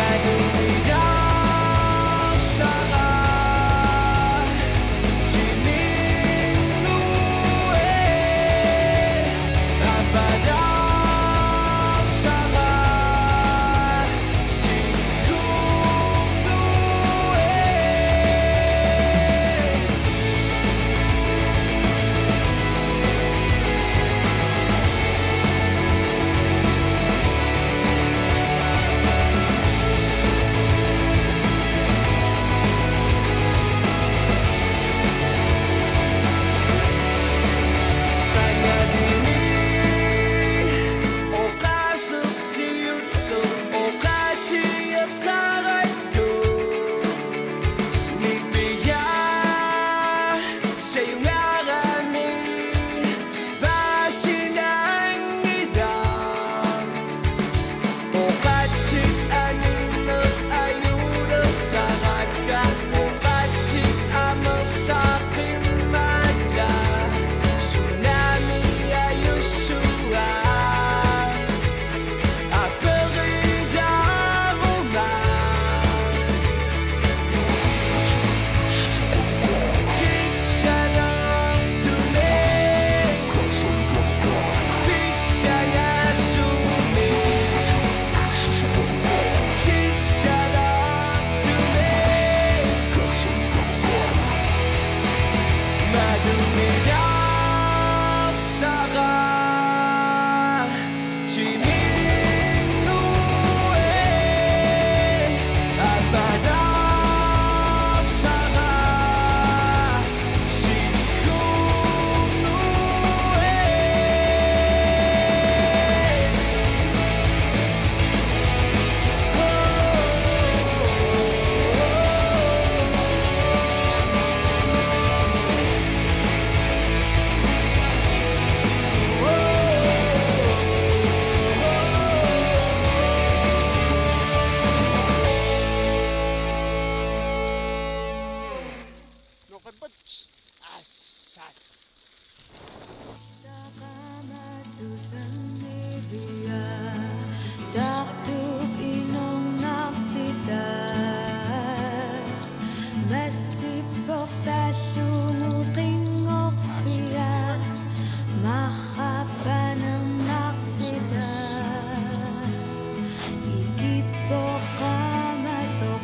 back.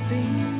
Be.